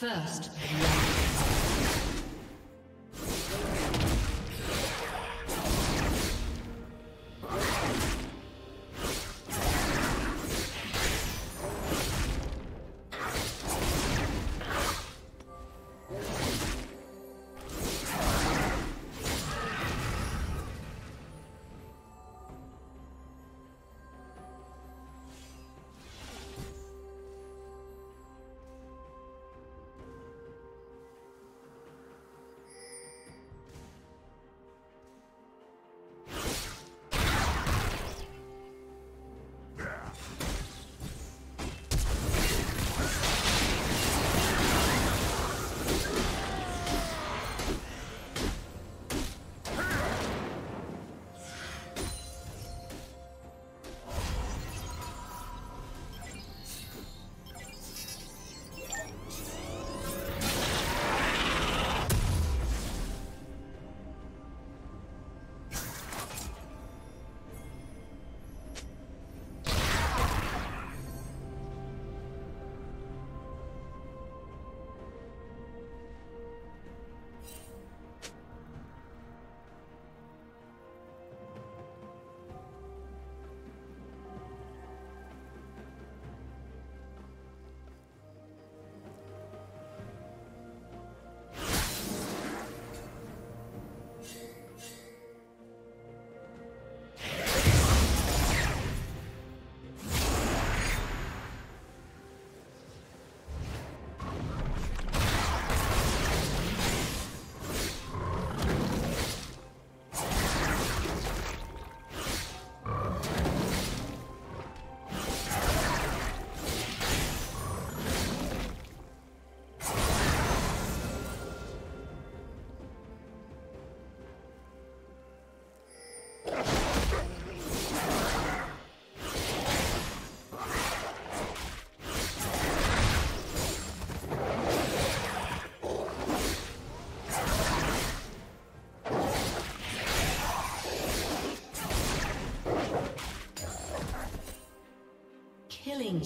First Killing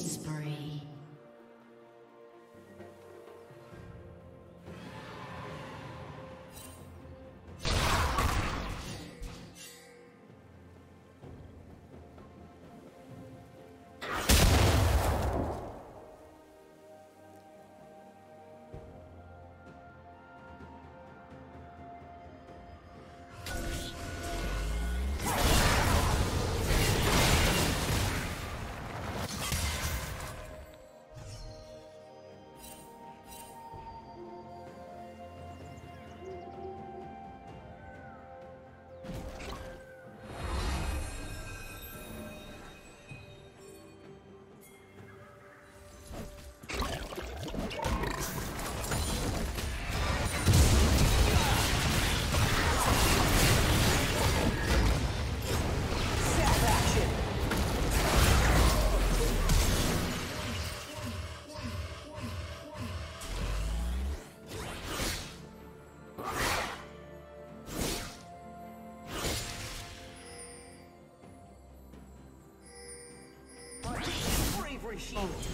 shield.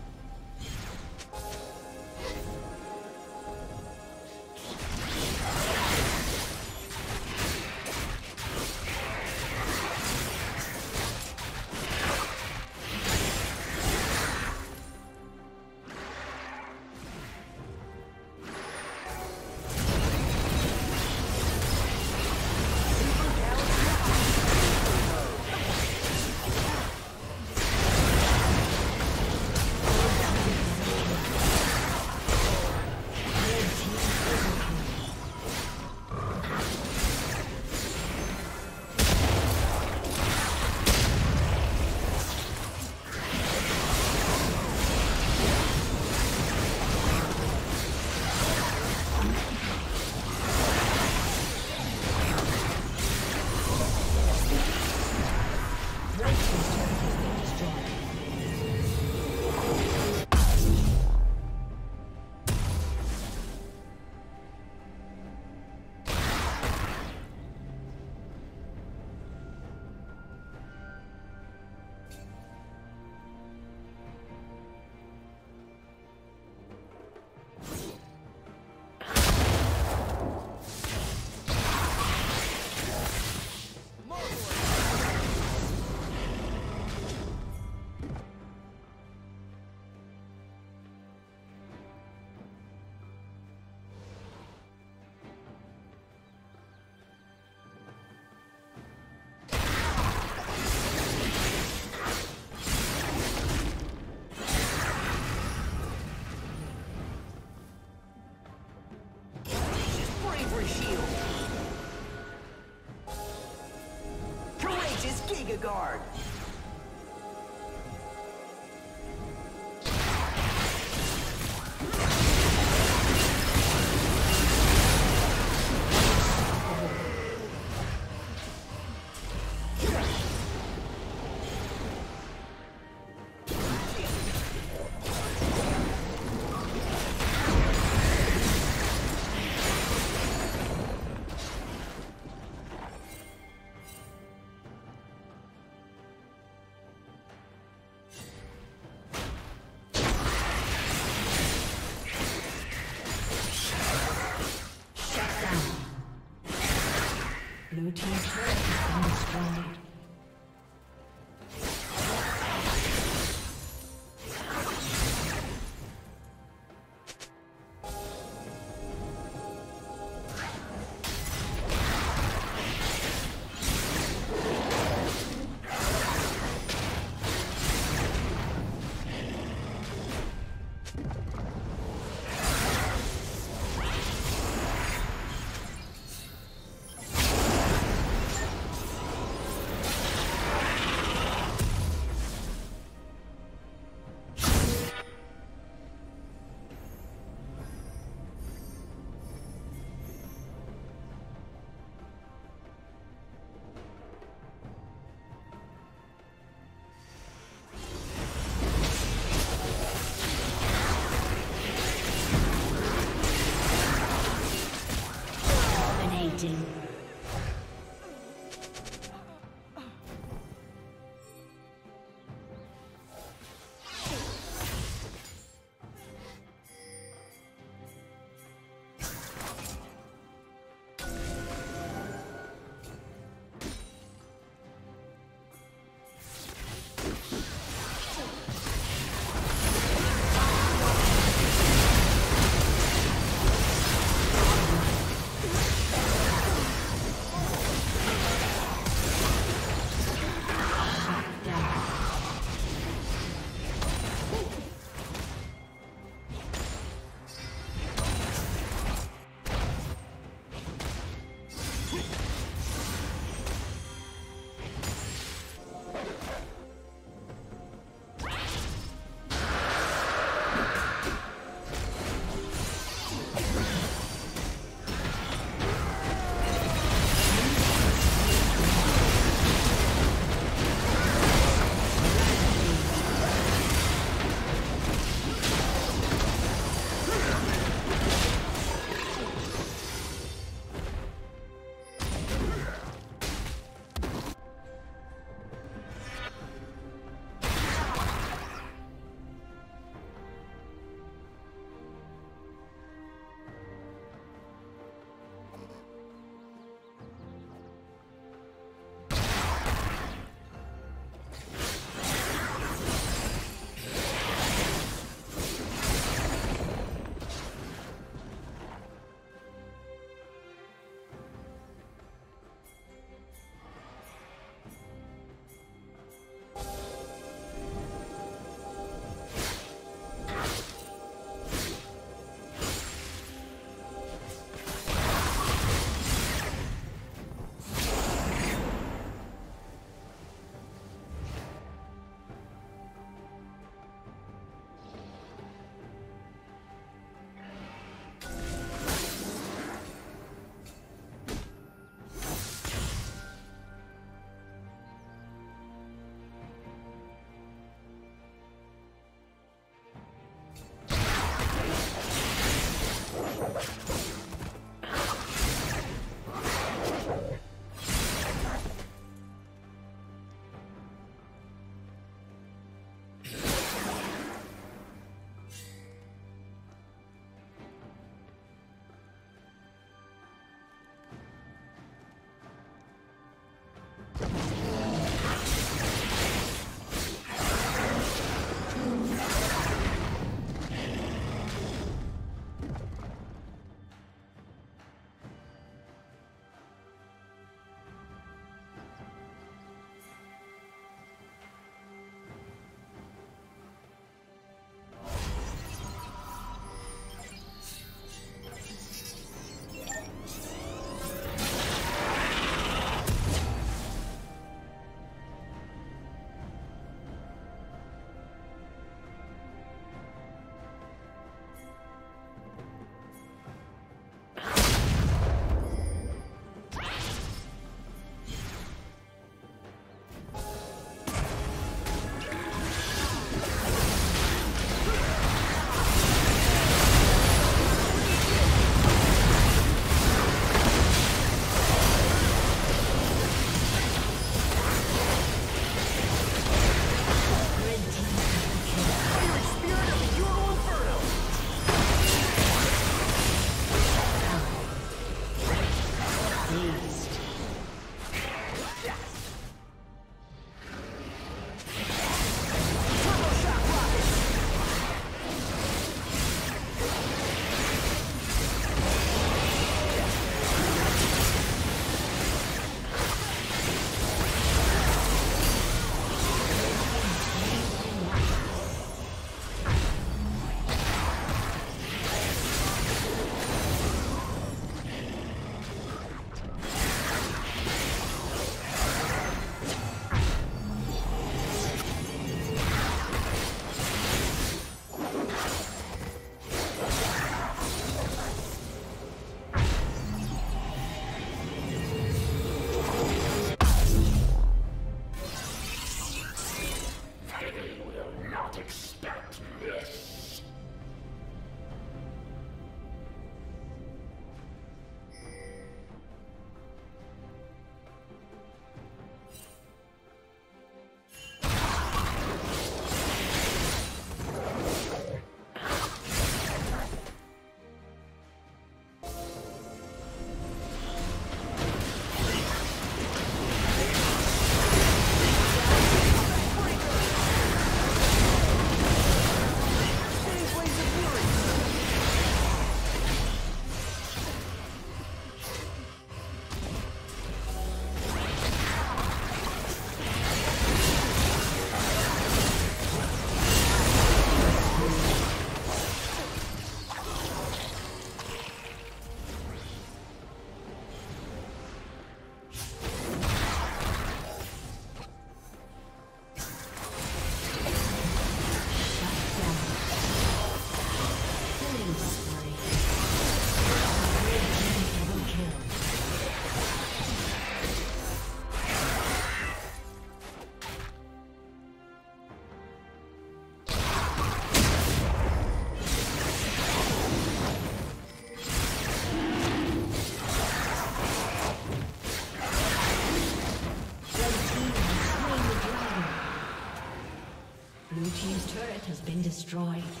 Destroyed.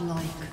Godlike.